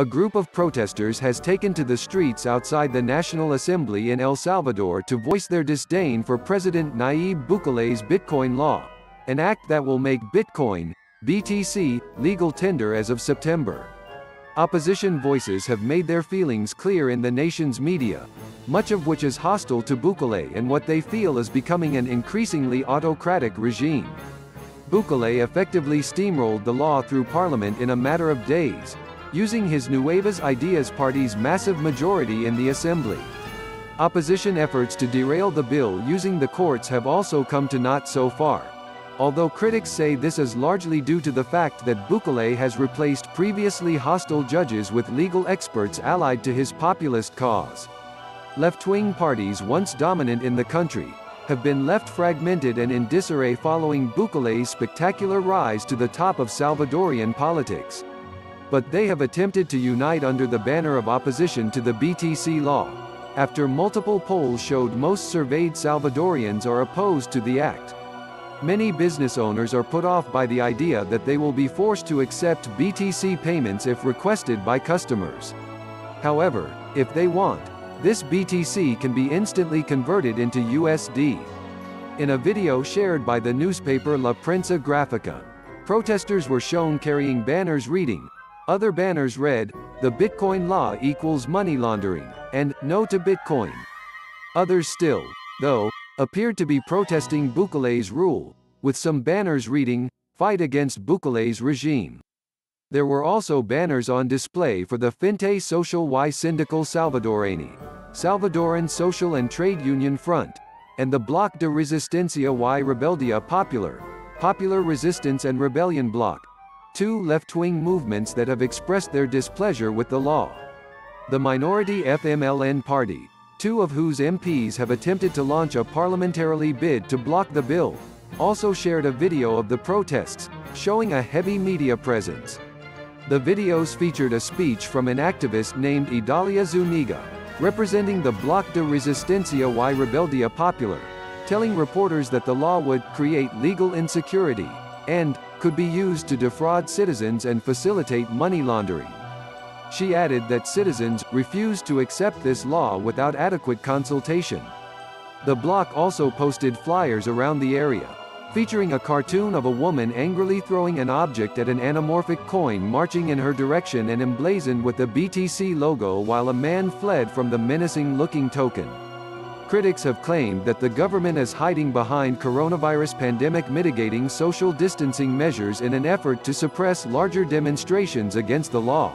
a group of protesters has taken to the streets outside the National Assembly in El Salvador to voice their disdain for President Nayib Bukele's Bitcoin law, an act that will make Bitcoin, BTC, legal tender as of September. Opposition voices have made their feelings clear in the nation's media, much of which is hostile to Bukele and what they feel is becoming an increasingly autocratic regime. Bukele effectively steamrolled the law through parliament in a matter of days, using his Nuevas Ideas party's massive majority in the assembly. Opposition efforts to derail the bill using the courts have also come to naught so far. Although critics say this is largely due to the fact that Bukele has replaced previously hostile judges with legal experts allied to his populist cause. Left-wing parties once dominant in the country, have been left fragmented and in disarray following Bukele's spectacular rise to the top of Salvadorian politics. But they have attempted to unite under the banner of opposition to the BTC law, after multiple polls showed most surveyed Salvadorians are opposed to the act. Many business owners are put off by the idea that they will be forced to accept BTC payments if requested by customers. However, if they want, this BTC can be instantly converted into USD. In a video shared by the newspaper La Prensa Grafica, protesters were shown carrying banners reading, other banners read, the Bitcoin law equals money laundering, and no to Bitcoin. Others still, though, appeared to be protesting Bukele's rule, with some banners reading, Fight against Bukele's regime. There were also banners on display for the Frente Social y Sindical Salvadorani, Salvadoran Social and Trade Union Front, and the Bloc de Resistencia y Rebeldia Popular, Popular Resistance and Rebellion Bloc, two left-wing movements that have expressed their displeasure with the law. The minority FMLN party, two of whose MPs have attempted to launch a parliamentarily bid to block the bill, also shared a video of the protests, showing a heavy media presence. The videos featured a speech from an activist named Idalia Zuniga, representing the Bloc de Resistencia y Rebeldia Popular, telling reporters that the law would create legal insecurity and could be used to defraud citizens and facilitate money laundering. She added that citizens refused to accept this law without adequate consultation. The bloc also posted flyers around the area, featuring a cartoon of a woman angrily throwing an object at an anthropomorphic coin marching in her direction and emblazoned with the BTC logo while a man fled from the menacing-looking token. Critics have claimed that the government is hiding behind coronavirus pandemic mitigating social distancing measures in an effort to suppress larger demonstrations against the law.